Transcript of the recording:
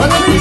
¡Vale,